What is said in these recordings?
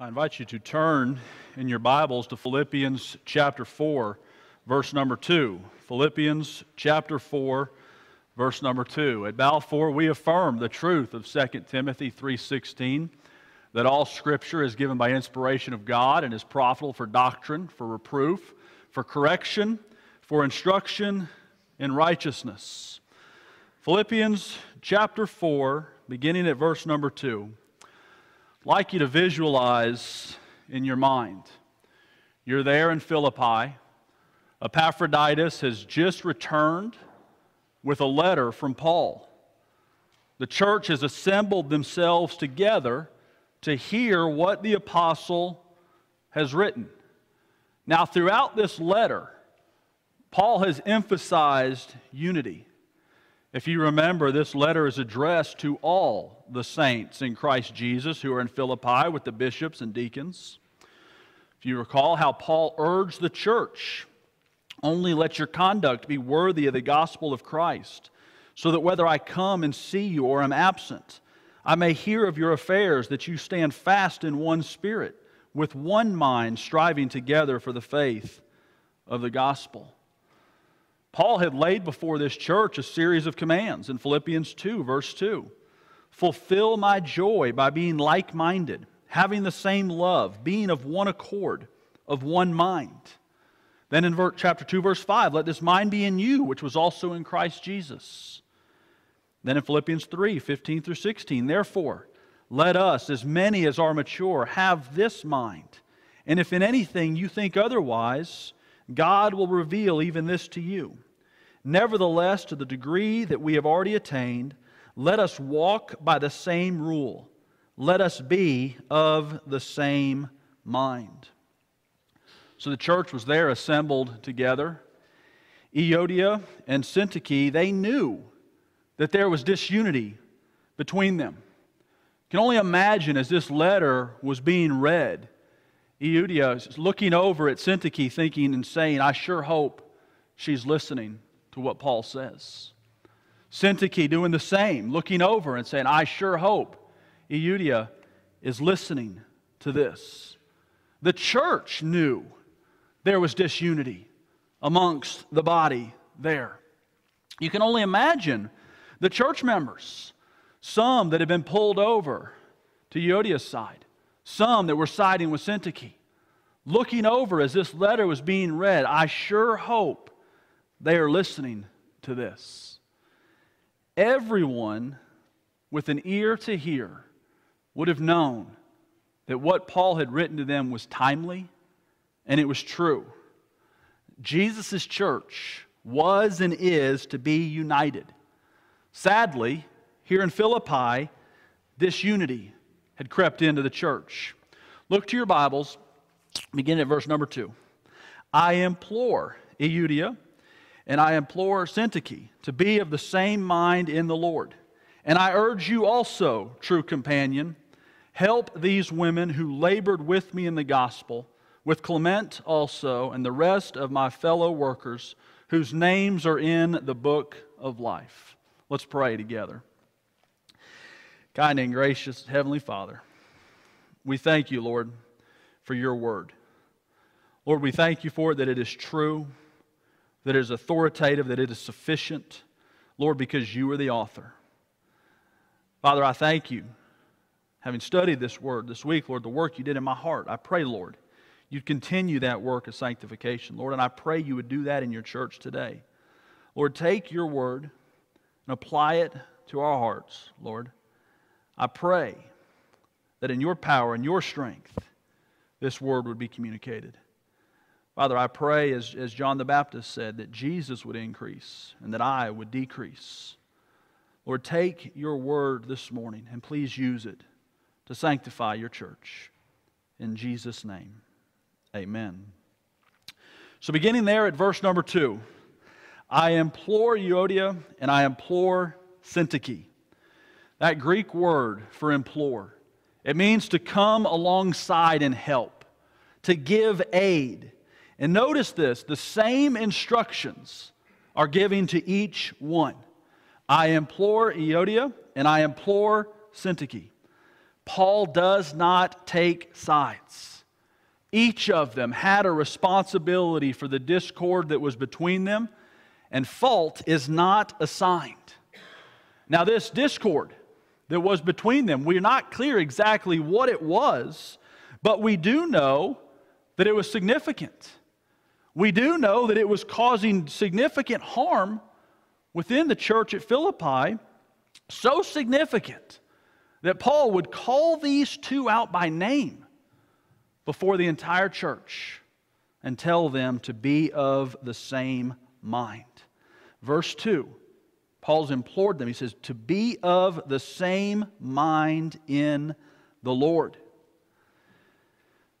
I invite you to turn in your Bibles to Philippians chapter 4, verse number 2. Philippians chapter 4, verse number 2. At Balfour, we affirm the truth of 2 Timothy 3:16 that all scripture is given by inspiration of God and is profitable for doctrine, for reproof, for correction, for instruction in righteousness. Philippians chapter 4, beginning at verse number 2 like you to visualize in your mind. You're there in Philippi. Epaphroditus has just returned with a letter from Paul. The church has assembled themselves together to hear what the apostle has written. Now, throughout this letter, Paul has emphasized unity. If you remember, this letter is addressed to all the saints in Christ Jesus who are in Philippi with the bishops and deacons. If you recall how Paul urged the church, only let your conduct be worthy of the gospel of Christ, so that whether I come and see you or am absent, I may hear of your affairs, that you stand fast in one spirit, with one mind, striving together for the faith of the gospel. Paul had laid before this church a series of commands in Philippians 2, verse 2. Fulfill my joy by being like minded, having the same love, being of one accord, of one mind. Then in chapter 2, verse 5, let this mind be in you, which was also in Christ Jesus. Then in Philippians 3, 15 through 16, therefore, let us, as many as are mature, have this mind. And if in anything you think otherwise, God will reveal even this to you. Nevertheless, to the degree that we have already attained, let us walk by the same rule. Let us be of the same mind. So the church was there assembled together. Euodia and Syntyche, they knew that there was disunity between them. You can only imagine as this letter was being read, Euodia is looking over at Syntyche, thinking and saying, I sure hope she's listening to what Paul says. Syntyche doing the same, looking over and saying, I sure hope Euodia is listening to this. The church knew there was disunity amongst the body there. You can only imagine the church members, some that had been pulled over to Euodia's side, some that were siding with Syntyche, looking over as this letter was being read. I sure hope they are listening to this. Everyone with an ear to hear would have known that what Paul had written to them was timely and it was true. Jesus' church was and is to be united. Sadly, here in Philippi, disunity had crept into the church. Look to your Bibles, begin at verse number two. I implore Euodia and I implore Syntyche to be of the same mind in the Lord. And I urge you also, true companion, help these women who labored with me in the gospel, with Clement also, and the rest of my fellow workers whose names are in the book of life. Let's pray together. Kind and gracious Heavenly Father, we thank you, Lord, for your word. Lord, we thank you for it that it is true that it is authoritative, that it is sufficient, Lord, because you are the author. Father, I thank you. Having studied this word this week, Lord, the work you did in my heart, I pray, Lord, you'd continue that work of sanctification, Lord, and I pray you would do that in your church today. Lord, take your word and apply it to our hearts, Lord. I pray that in your power and your strength, this word would be communicated. Father, I pray, as, as John the Baptist said, that Jesus would increase and that I would decrease. Lord, take your word this morning and please use it to sanctify your church. In Jesus' name, amen. So, beginning there at verse number two, I implore Euodia and I implore Syntyche. That Greek word for implore, it means to come alongside and help, to give aid and notice this the same instructions are given to each one. I implore Euodia and I implore Syntyche. Paul does not take sides. Each of them had a responsibility for the discord that was between them, and fault is not assigned. Now, this discord that was between them, we're not clear exactly what it was, but we do know that it was significant. We do know that it was causing significant harm within the church at Philippi, so significant that Paul would call these two out by name before the entire church and tell them to be of the same mind. Verse 2, Paul's implored them. He says, to be of the same mind in the Lord.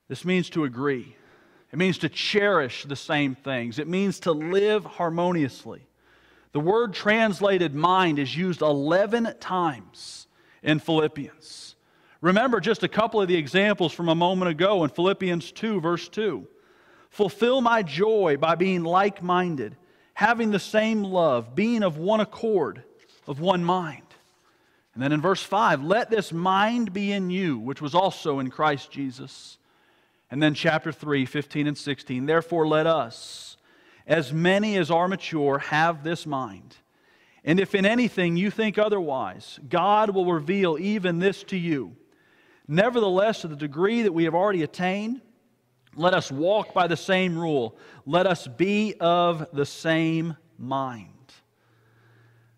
This means to agree. It means to cherish the same things. It means to live harmoniously. The word translated mind is used 11 times in Philippians. Remember just a couple of the examples from a moment ago in Philippians 2, verse 2. Fulfill my joy by being like minded, having the same love, being of one accord, of one mind. And then in verse 5, let this mind be in you, which was also in Christ Jesus. And then chapter 3, 15 and 16. Therefore, let us, as many as are mature, have this mind and if in anything you think otherwise, God will reveal even this to you. Nevertheless, to the degree that we have already attained, let us walk by the same rule. Let us be of the same mind.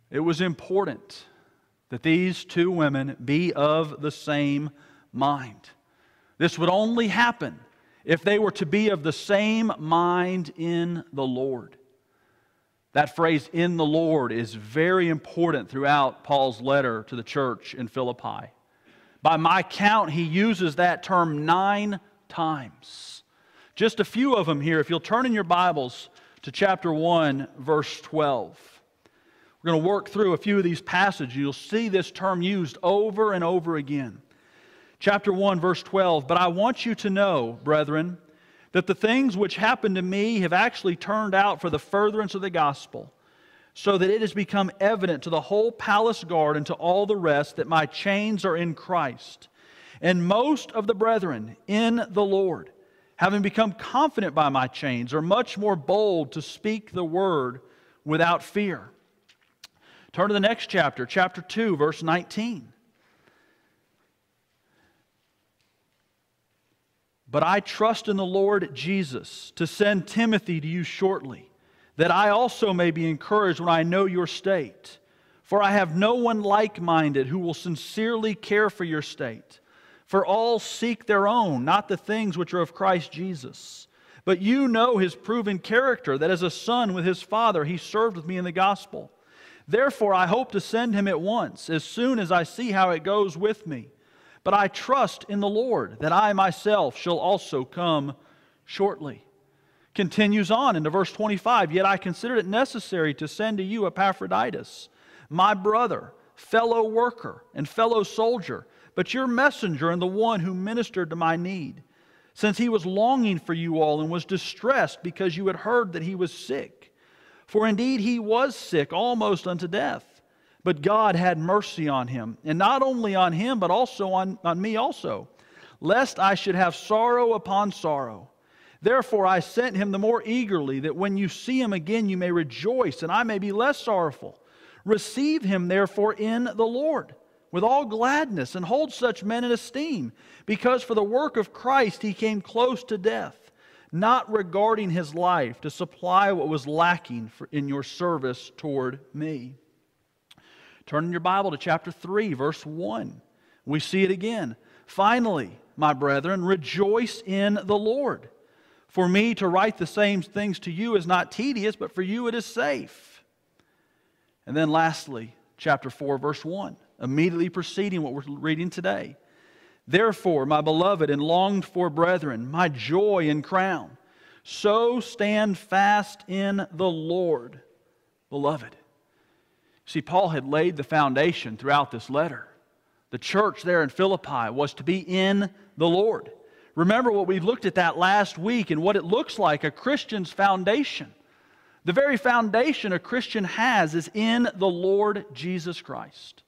It was important that these two women be of the same mind. This would only happen if they were to be of the same mind in the Lord. That phrase, in the Lord, is very important throughout Paul's letter to the church in Philippi. By my count, he uses that term nine times. Just a few of them here. If you'll turn in your Bibles to chapter 1, verse 12. We're going to work through a few of these passages. You'll see this term used over and over again. Chapter 1, verse 12. But I want you to know, brethren, that the things which happened to me have actually turned out for the furtherance of the gospel, so that it has become evident to the whole palace guard and to all the rest that my chains are in Christ. And most of the brethren in the Lord, having become confident by my chains, are much more bold to speak the word without fear. Turn to the next chapter, chapter 2, verse 19. But I trust in the Lord Jesus to send Timothy to you shortly, that I also may be encouraged when I know your state. For I have no one like minded who will sincerely care for your state. For all seek their own, not the things which are of Christ Jesus. But you know his proven character, that as a son with his father, he served with me in the gospel. Therefore, I hope to send him at once, as soon as I see how it goes with me. But I trust in the Lord that I myself shall also come shortly. Continues on into verse 25 Yet I considered it necessary to send to you Epaphroditus, my brother, fellow worker, and fellow soldier, but your messenger and the one who ministered to my need, since he was longing for you all and was distressed because you had heard that he was sick. For indeed he was sick almost unto death. But God had mercy on him, and not only on him, but also on, on me also, lest I should have sorrow upon sorrow. Therefore I sent him the more eagerly, that when you see him again you may rejoice, and I may be less sorrowful. Receive him therefore in the Lord with all gladness, and hold such men in esteem, because for the work of Christ he came close to death, not regarding his life to supply what was lacking in your service toward me. Turn in your Bible to chapter 3, verse 1. We see it again. Finally, my brethren, rejoice in the Lord. For me to write the same things to you is not tedious, but for you it is safe. And then lastly, chapter 4, verse 1, immediately preceding what we're reading today. Therefore, my beloved and longed for brethren, my joy and crown, so stand fast in the Lord, beloved. See, Paul had laid the foundation throughout this letter. The church there in Philippi was to be in the Lord. Remember what we looked at that last week and what it looks like a Christian's foundation. The very foundation a Christian has is in the Lord Jesus Christ,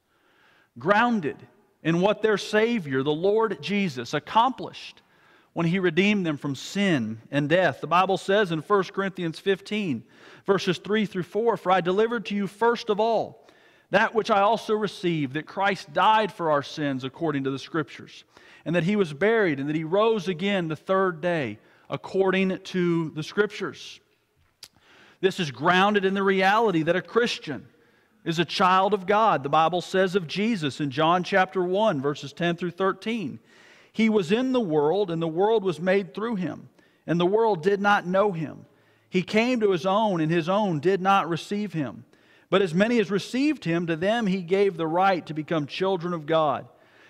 grounded in what their Savior, the Lord Jesus, accomplished when he redeemed them from sin and death. The Bible says in 1 Corinthians 15, verses 3 through 4 For I delivered to you first of all that which I also received, that Christ died for our sins according to the Scriptures, and that he was buried, and that he rose again the third day according to the Scriptures. This is grounded in the reality that a Christian is a child of God. The Bible says of Jesus in John chapter 1, verses 10 through 13 He was in the world, and the world was made through him, and the world did not know him. He came to his own, and his own did not receive him. But as many as received him, to them he gave the right to become children of God,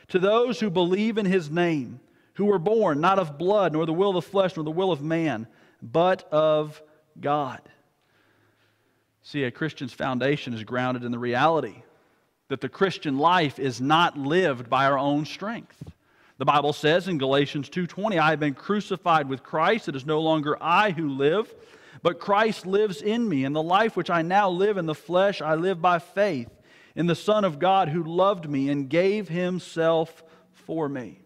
to those who believe in his name, who were born not of blood, nor the will of the flesh, nor the will of man, but of God. See, a Christian's foundation is grounded in the reality that the Christian life is not lived by our own strength. The Bible says in Galatians 2:20, "I have been crucified with Christ; it is no longer I who live, but Christ lives in me, and the life which I now live in the flesh, I live by faith in the Son of God who loved me and gave himself for me.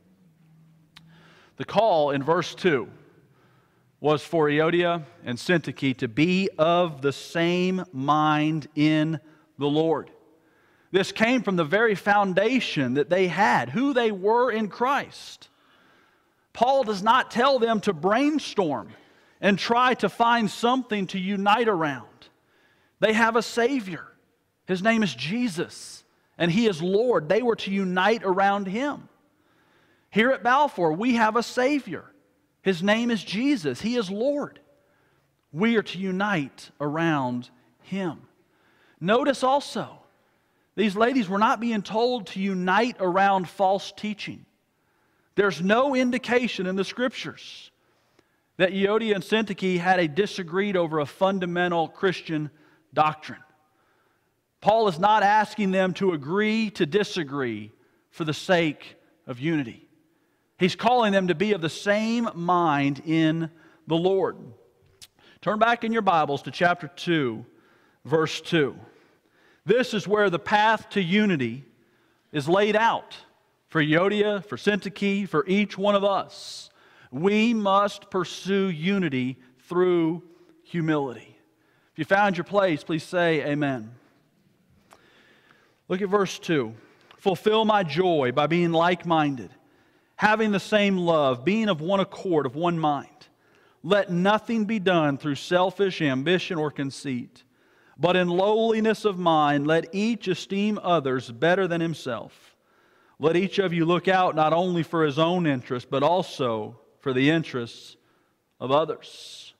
The call in verse 2 was for Euodia and Syntyche to be of the same mind in the Lord. This came from the very foundation that they had, who they were in Christ. Paul does not tell them to brainstorm and try to find something to unite around. They have a Savior. His name is Jesus, and He is Lord. They were to unite around Him. Here at Balfour, we have a Savior. His name is Jesus. He is Lord. We are to unite around Him. Notice also, these ladies were not being told to unite around false teaching. There's no indication in the scriptures that Euodia and Syntyche had a disagreed over a fundamental Christian doctrine. Paul is not asking them to agree to disagree for the sake of unity. He's calling them to be of the same mind in the Lord. Turn back in your Bibles to chapter 2, verse 2. This is where the path to unity is laid out for Euodia, for Syntyche, for each one of us. We must pursue unity through humility. If you found your place, please say amen. Look at verse 2. Fulfill my joy by being like minded, having the same love, being of one accord, of one mind. Let nothing be done through selfish ambition or conceit, but in lowliness of mind, let each esteem others better than himself. Let each of you look out not only for his own interest, but also for the interests of others.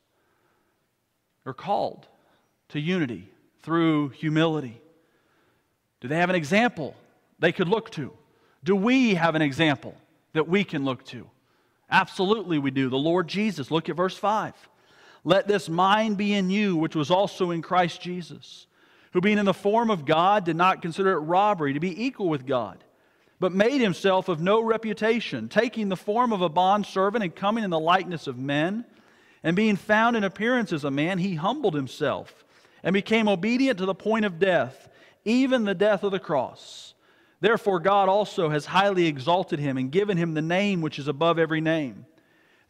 They're called to unity through humility. Do they have an example they could look to? Do we have an example that we can look to? Absolutely, we do. The Lord Jesus. Look at verse 5. Let this mind be in you, which was also in Christ Jesus, who being in the form of God did not consider it robbery to be equal with God but made himself of no reputation, taking the form of a bondservant and coming in the likeness of men. And being found in appearance as a man, he humbled himself and became obedient to the point of death, even the death of the cross. Therefore, God also has highly exalted him and given him the name which is above every name,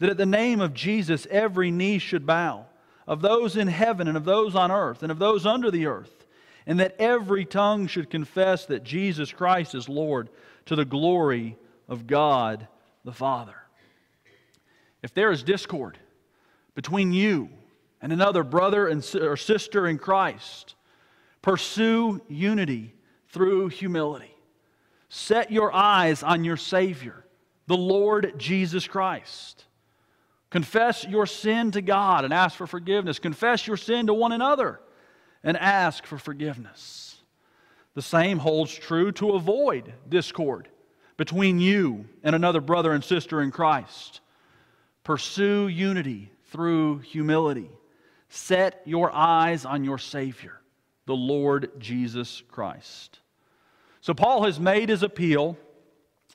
that at the name of Jesus every knee should bow, of those in heaven and of those on earth and of those under the earth, and that every tongue should confess that Jesus Christ is Lord to the glory of God the Father. If there is discord between you and another brother and, or sister in Christ, pursue unity through humility. Set your eyes on your Savior, the Lord Jesus Christ. Confess your sin to God and ask for forgiveness. Confess your sin to one another and ask for forgiveness. The same holds true to avoid discord between you and another brother and sister in Christ. Pursue unity through humility. Set your eyes on your Savior, the Lord Jesus Christ. So, Paul has made his appeal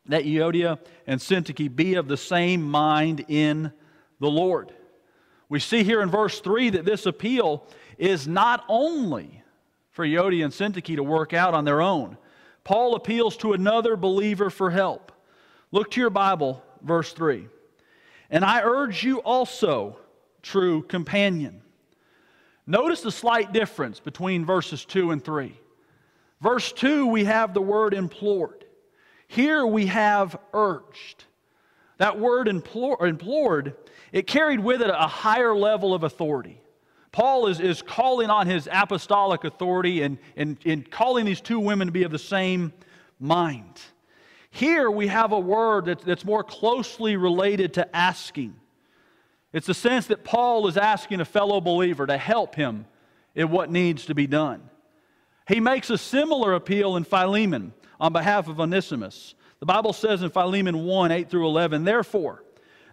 that Euodia and Syntyche be of the same mind in the Lord. We see here in verse 3 that this appeal is not only for Euodia and Syntyche to work out on their own. Paul appeals to another believer for help. Look to your Bible, verse 3. And I urge you also, true companion. Notice the slight difference between verses 2 and 3. Verse 2, we have the word implored. Here we have urged. That word implore, implored, it carried with it a higher level of authority. Paul is, is calling on his apostolic authority and, and, and calling these two women to be of the same mind. Here we have a word that, that's more closely related to asking. It's the sense that Paul is asking a fellow believer to help him in what needs to be done. He makes a similar appeal in Philemon on behalf of Onesimus. The Bible says in Philemon 1 8 through 11, Therefore,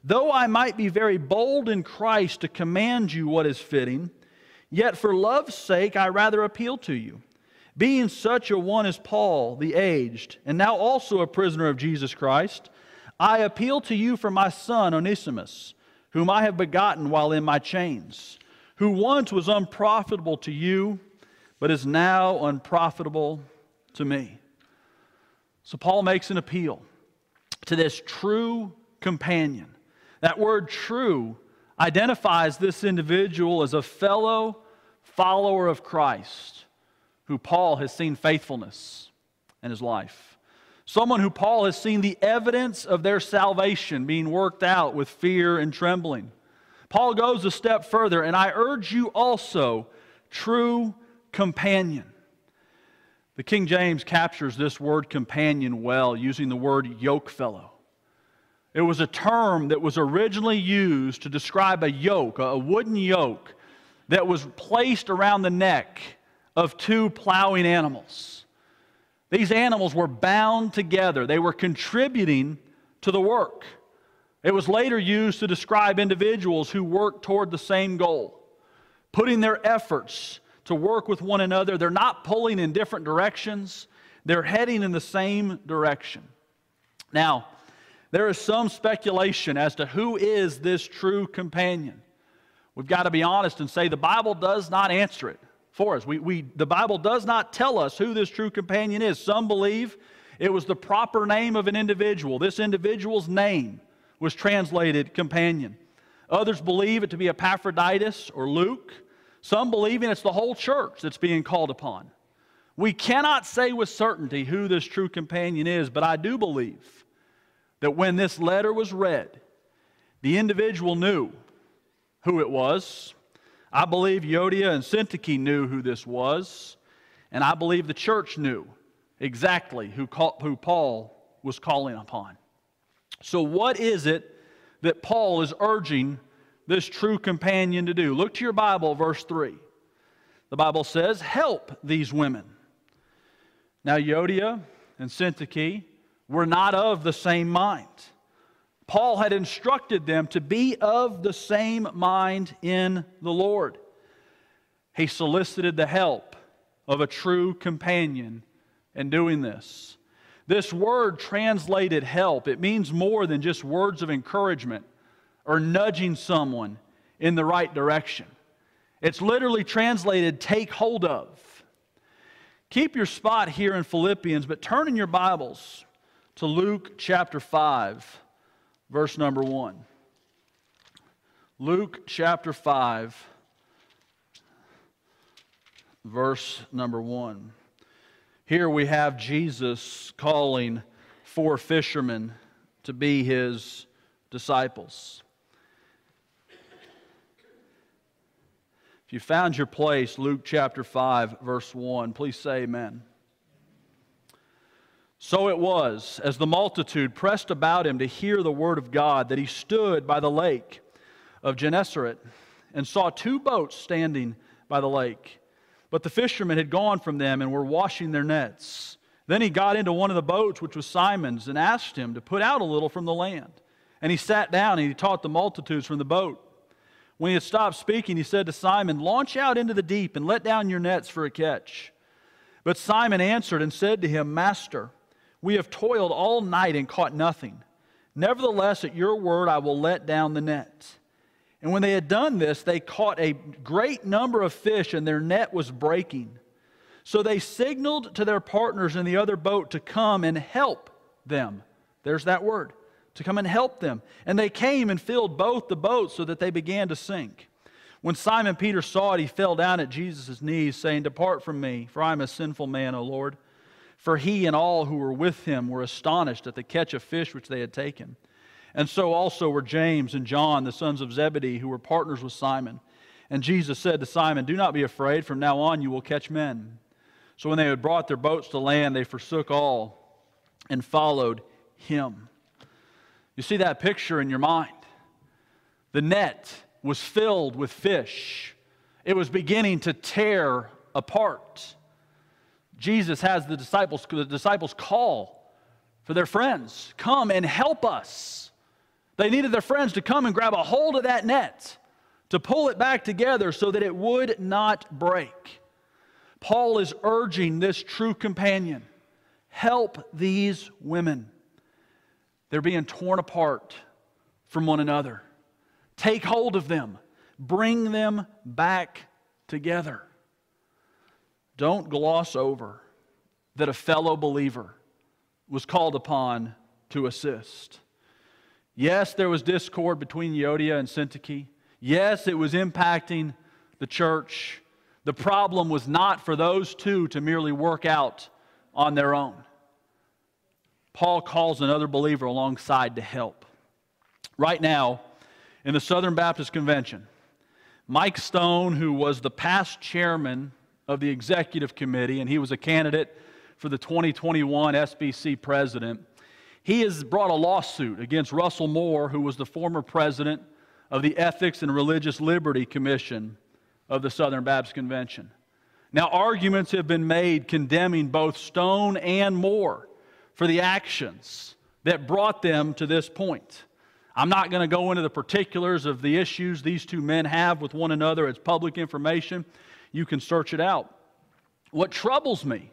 though I might be very bold in Christ to command you what is fitting, yet for love's sake I rather appeal to you. Being such a one as Paul, the aged, and now also a prisoner of Jesus Christ, I appeal to you for my son Onesimus, whom I have begotten while in my chains, who once was unprofitable to you, but is now unprofitable to me. So Paul makes an appeal to this true companion. That word true identifies this individual as a fellow follower of Christ who Paul has seen faithfulness in his life. Someone who Paul has seen the evidence of their salvation being worked out with fear and trembling. Paul goes a step further, and I urge you also, true companion. The King James captures this word companion well, using the word yokefellow. It was a term that was originally used to describe a yoke, a wooden yoke that was placed around the neck of two plowing animals. These animals were bound together, they were contributing to the work. It was later used to describe individuals who worked toward the same goal, putting their efforts to work with one another. They're not pulling in different directions, they're heading in the same direction. Now, there is some speculation as to who is this true companion. We've got to be honest and say the Bible does not answer it for us. We, we, the Bible does not tell us who this true companion is. Some believe it was the proper name of an individual. This individual's name was translated companion. Others believe it to be Epaphroditus or Luke. Some believing it's the whole church that's being called upon. We cannot say with certainty who this true companion is, but I do believe that when this letter was read, the individual knew who it was. I believe Euodia and Syntyche knew who this was, and I believe the church knew exactly who, who Paul was calling upon. So, what is it that Paul is urging this true companion to do? Look to your Bible, verse 3. The Bible says, Help these women. Now, Euodia and Syntyche were not of the same mind. Paul had instructed them to be of the same mind in the Lord. He solicited the help of a true companion in doing this. This word translated help, it means more than just words of encouragement or nudging someone in the right direction. It's literally translated take hold of. Keep your spot here in Philippians, but turn in your Bibles to Luke chapter 5 verse number 1. Luke chapter 5, verse number 1. Here we have Jesus calling four fishermen to be his disciples. If you found your place, Luke chapter 5, verse 1, please say amen. So it was, as the multitude pressed about him to hear the word of God, that he stood by the lake of Gennesaret and saw two boats standing by the lake. But the fishermen had gone from them and were washing their nets. Then he got into one of the boats, which was Simon's, and asked him to put out a little from the land. And he sat down and he taught the multitudes from the boat. When he had stopped speaking, he said to Simon, Launch out into the deep and let down your nets for a catch. But Simon answered and said to him, Master, we have toiled all night and caught nothing. Nevertheless, at your word, I will let down the net. And when they had done this, they caught a great number of fish, and their net was breaking. So they signaled to their partners in the other boat to come and help them. There's that word to come and help them. And they came and filled both the boats so that they began to sink. When Simon Peter saw it, he fell down at Jesus' knees, saying, Depart from me, for I am a sinful man, O Lord. For he and all who were with him were astonished at the catch of fish which they had taken. And so also were James and John, the sons of Zebedee, who were partners with Simon. And Jesus said to Simon, Do not be afraid, from now on you will catch men. So when they had brought their boats to land, they forsook all and followed him. You see that picture in your mind. The net was filled with fish, it was beginning to tear apart. Jesus has the disciples, the disciples call for their friends, come and help us. They needed their friends to come and grab a hold of that net, to pull it back together so that it would not break. Paul is urging this true companion help these women. They're being torn apart from one another. Take hold of them, bring them back together. Don't gloss over that a fellow believer was called upon to assist. Yes, there was discord between Euodia and Syntyche. Yes, it was impacting the church. The problem was not for those two to merely work out on their own. Paul calls another believer alongside to help. Right now, in the Southern Baptist Convention, Mike Stone, who was the past chairman of the executive committee, and he was a candidate for the 2021 SBC president, he has brought a lawsuit against Russell Moore, who was the former president of the Ethics and Religious Liberty Commission of the Southern Baptist Convention. Now, arguments have been made condemning both Stone and Moore for the actions that brought them to this point. I'm not going to go into the particulars of the issues these two men have with one another. It's public information. You can search it out. What troubles me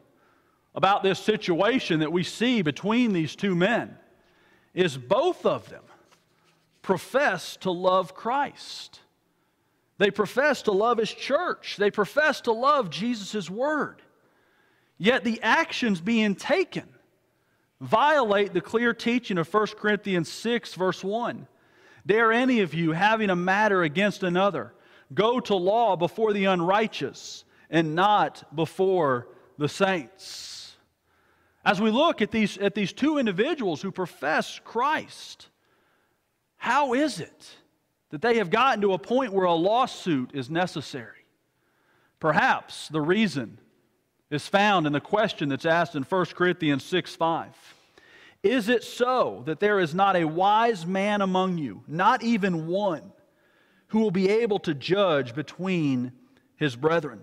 about this situation that we see between these two men is both of them profess to love Christ. They profess to love His church. They profess to love Jesus' word. Yet the actions being taken violate the clear teaching of 1 Corinthians 6, verse 1. Dare any of you, having a matter against another, go to law before the unrighteous and not before the saints? As we look at these, at these two individuals who profess Christ, how is it that they have gotten to a point where a lawsuit is necessary. Perhaps the reason is found in the question that's asked in 1 Corinthians 6 5. Is it so that there is not a wise man among you, not even one, who will be able to judge between his brethren?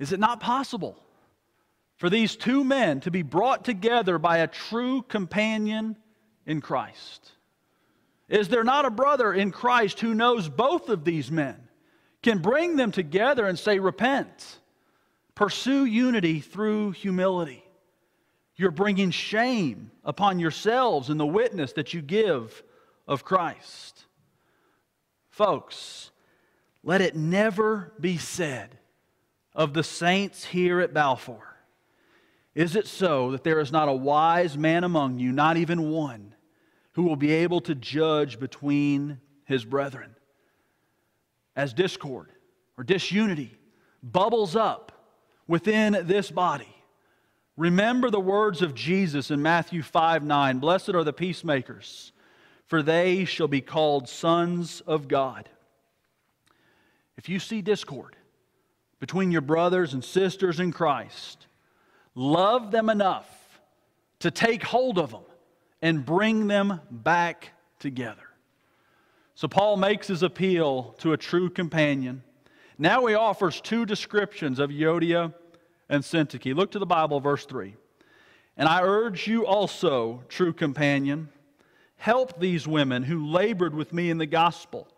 Is it not possible for these two men to be brought together by a true companion in Christ? Is there not a brother in Christ who knows both of these men, can bring them together and say, Repent, pursue unity through humility? You're bringing shame upon yourselves in the witness that you give of Christ. Folks, let it never be said of the saints here at Balfour Is it so that there is not a wise man among you, not even one? who will be able to judge between his brethren. As discord or disunity bubbles up within this body, remember the words of Jesus in Matthew 5 9 Blessed are the peacemakers, for they shall be called sons of God. If you see discord between your brothers and sisters in Christ, love them enough to take hold of them and bring them back together. So Paul makes his appeal to a true companion. Now he offers two descriptions of Euodia and Syntyche. Look to the Bible, verse 3. And I urge you also, true companion, help these women who labored with me in the gospel,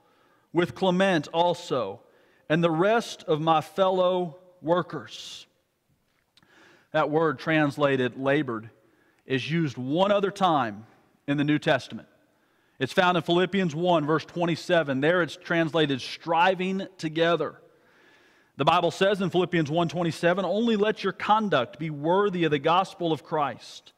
with Clement also, and the rest of my fellow workers. That word translated labored is used one other time in the New Testament. It's found in Philippians 1, verse 27. There it's translated striving together. The Bible says in Philippians 1:27, "Only let your conduct be worthy of the gospel of Christ,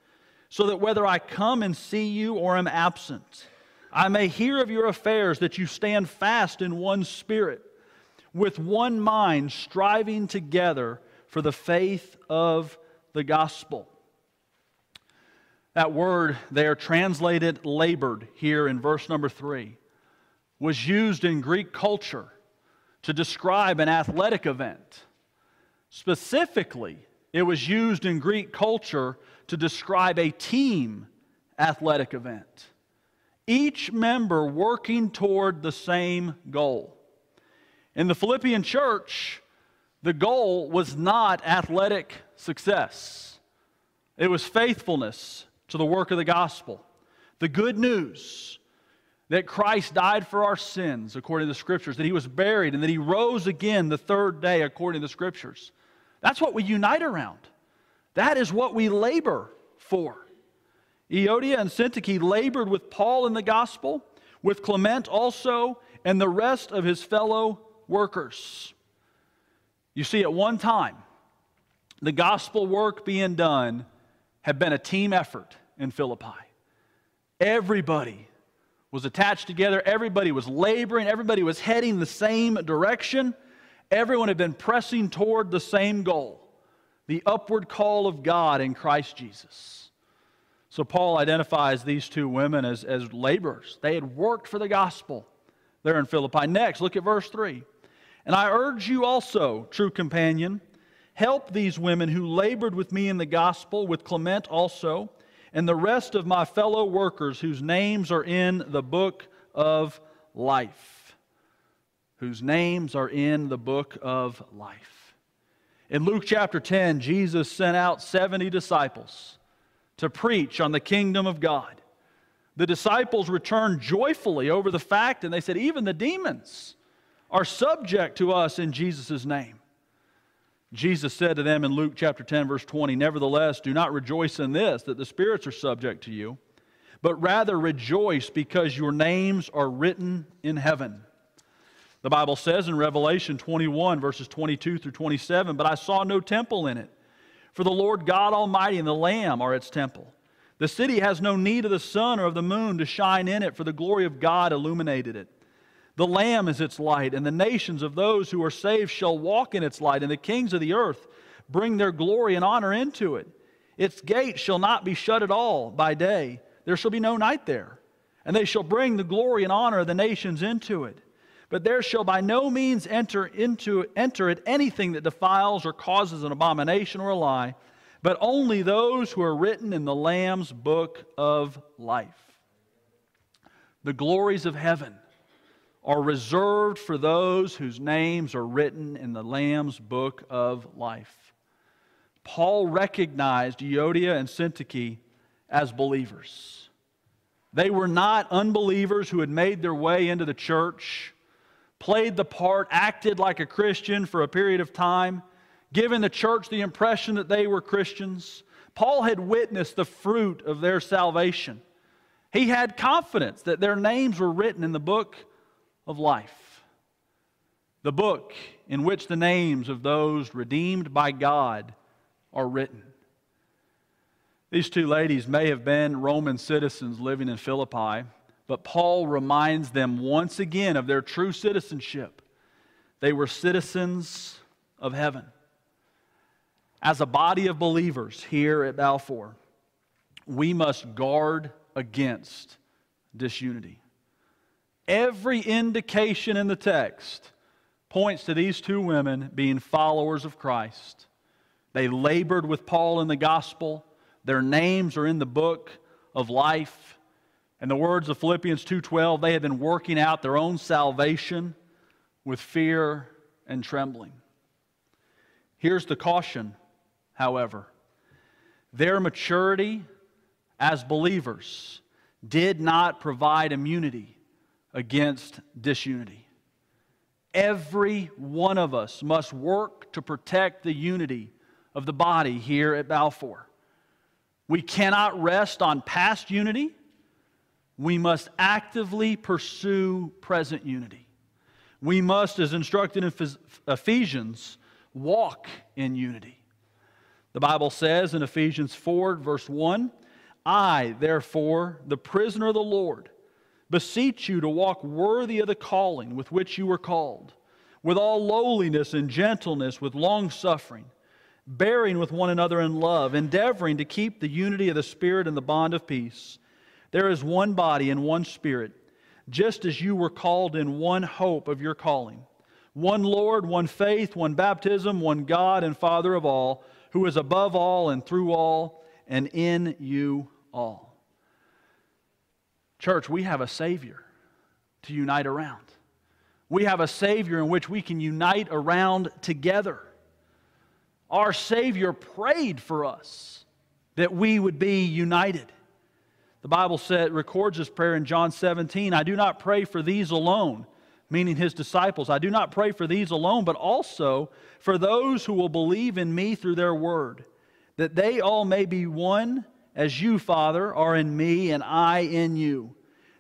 so that whether I come and see you or am absent, I may hear of your affairs that you stand fast in one spirit, with one mind, striving together for the faith of the gospel." That word there translated labored here in verse number 3 was used in Greek culture to describe an athletic event. Specifically, it was used in Greek culture to describe a team athletic event. Each member working toward the same goal. In the Philippian church, the goal was not athletic success, it was faithfulness to the work of the gospel. The good news that Christ died for our sins, according to the Scriptures, that He was buried, and that He rose again the third day, according to the Scriptures. That's what we unite around. That is what we labor for. Euodia and Syntyche labored with Paul in the gospel, with Clement also, and the rest of his fellow workers. You see, at one time, the gospel work being done had been a team effort in Philippi. Everybody was attached together. Everybody was laboring. Everybody was heading the same direction. Everyone had been pressing toward the same goal the upward call of God in Christ Jesus. So Paul identifies these two women as, as laborers. They had worked for the gospel there in Philippi. Next, look at verse 3. And I urge you also, true companion, help these women who labored with me in the gospel, with Clement also and the rest of my fellow workers whose names are in the book of life. Whose names are in the book of life. In Luke chapter 10, Jesus sent out 70 disciples to preach on the kingdom of God. The disciples returned joyfully over the fact, and they said, Even the demons are subject to us in Jesus' name. Jesus said to them in Luke chapter 10, verse 20, Nevertheless, do not rejoice in this, that the spirits are subject to you, but rather rejoice because your names are written in heaven. The Bible says in Revelation 21, verses 22 through 27, But I saw no temple in it, for the Lord God Almighty and the Lamb are its temple. The city has no need of the sun or of the moon to shine in it, for the glory of God illuminated it. The Lamb is its light, and the nations of those who are saved shall walk in its light, and the kings of the earth bring their glory and honor into it. Its gates shall not be shut at all by day, there shall be no night there. And they shall bring the glory and honor of the nations into it. But there shall by no means enter into enter it anything that defiles or causes an abomination or a lie, but only those who are written in the Lamb's book of life. The glories of heaven are reserved for those whose names are written in the Lamb's book of life. Paul recognized Euodia and Syntyche as believers. They were not unbelievers who had made their way into the church, played the part, acted like a Christian for a period of time, given the church the impression that they were Christians. Paul had witnessed the fruit of their salvation. He had confidence that their names were written in the book of life. The book in which the names of those redeemed by God are written. These two ladies may have been Roman citizens living in Philippi, but Paul reminds them once again of their true citizenship. They were citizens of heaven. As a body of believers here at Balfour, we must guard against disunity. Every indication in the text points to these two women being followers of Christ. They labored with Paul in the gospel. Their names are in the book of life. In the words of Philippians 2:12, they had been working out their own salvation with fear and trembling. Here's the caution, however. Their maturity as believers did not provide immunity against disunity. Every one of us must work to protect the unity of the body here at Balfour. We cannot rest on past unity. We must actively pursue present unity. We must, as instructed in Ephesians, walk in unity. The Bible says in Ephesians 4, verse 1 I, therefore, the prisoner of the Lord, beseech you to walk worthy of the calling with which you were called, with all lowliness and gentleness, with long suffering, bearing with one another in love, endeavoring to keep the unity of the Spirit in the bond of peace. There is one body and one Spirit just as you were called in one hope of your calling. One Lord, one faith, one baptism, one God and Father of all, who is above all and through all and in you all. Church, we have a Savior to unite around. We have a Savior in which we can unite around together. Our Savior prayed for us that we would be united. The Bible said, records this prayer in John 17 I do not pray for these alone, meaning his disciples. I do not pray for these alone, but also for those who will believe in me through their word, that they all may be one as you, Father, are in me and I in you,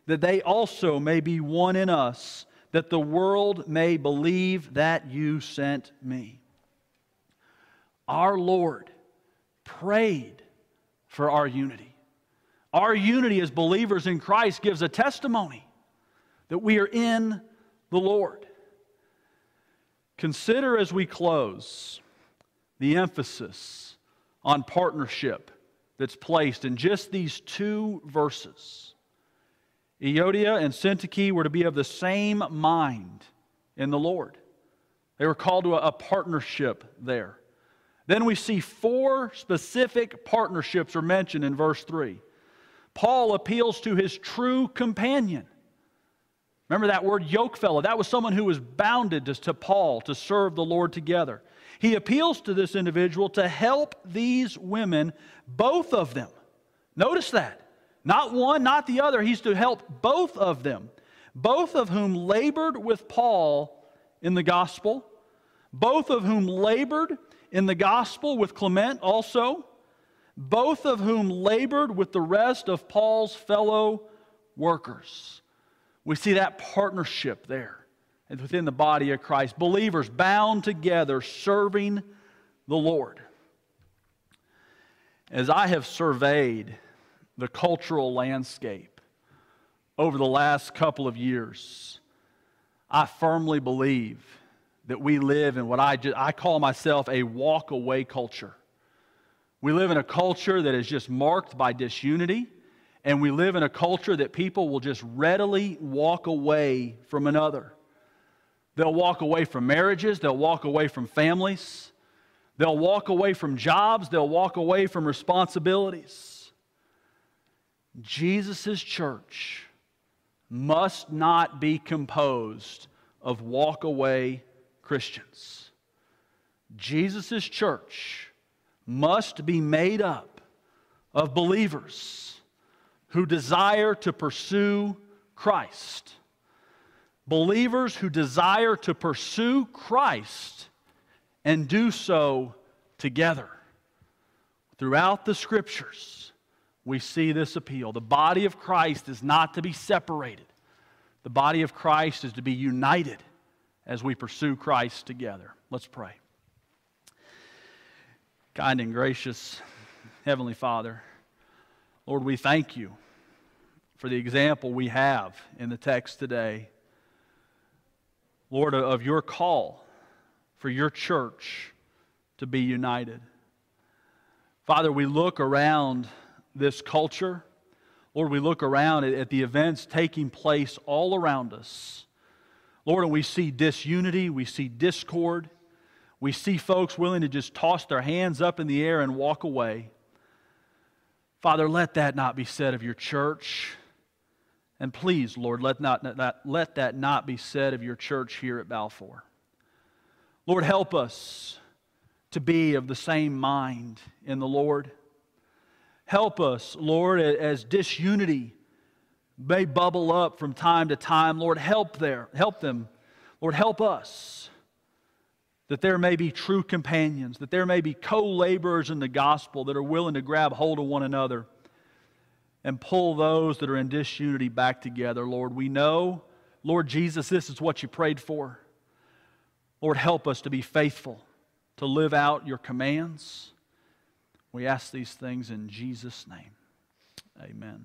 that they also may be one in us, that the world may believe that you sent me. Our Lord prayed for our unity. Our unity as believers in Christ gives a testimony that we are in the Lord. Consider as we close the emphasis on partnership that's placed in just these two verses. Euodia and Syntyche were to be of the same mind in the Lord. They were called to a, a partnership there. Then we see four specific partnerships are mentioned in verse 3. Paul appeals to his true companion. Remember that word yoke fellow? That was someone who was bounded to Paul to serve the Lord together. He appeals to this individual to help these women, both of them. Notice that. Not one, not the other. He's to help both of them, both of whom labored with Paul in the gospel, both of whom labored in the gospel with Clement also, both of whom labored with the rest of Paul's fellow workers. We see that partnership there within the body of Christ. Believers bound together, serving the Lord. As I have surveyed the cultural landscape over the last couple of years, I firmly believe that we live in what I, just, I call myself a walk away culture. We live in a culture that is just marked by disunity, and we live in a culture that people will just readily walk away from another. They'll walk away from marriages, they'll walk away from families, they'll walk away from jobs, they'll walk away from responsibilities. Jesus' church must not be composed of walk away Christians. Jesus' church must be made up of believers who desire to pursue Christ. Believers who desire to pursue Christ and do so together. Throughout the scriptures, we see this appeal. The body of Christ is not to be separated, the body of Christ is to be united as we pursue Christ together. Let's pray. Kind and gracious Heavenly Father, Lord, we thank you for the example we have in the text today. Lord, of your call for your church to be united. Father, we look around this culture. Lord, we look around at, the events taking place all around us. Lord, and we see disunity, we see discord. We see folks willing to just toss their hands up in the air and walk away. Father, let that not be said of your church. And please, Lord, let, not, not, let that not be said of your church here at Balfour. Lord, help us to be of the same mind in the Lord. Help us, Lord, as disunity may bubble up from time to time. Lord, help there, help them. Lord, help us that there may be true companions, that there may be co laborers in the gospel that are willing to grab hold of one another and pull those that are in disunity back together. Lord, we know, Lord Jesus, this is what you prayed for. Lord, help us to be faithful, to live out your commands. We ask these things in Jesus' name. Amen.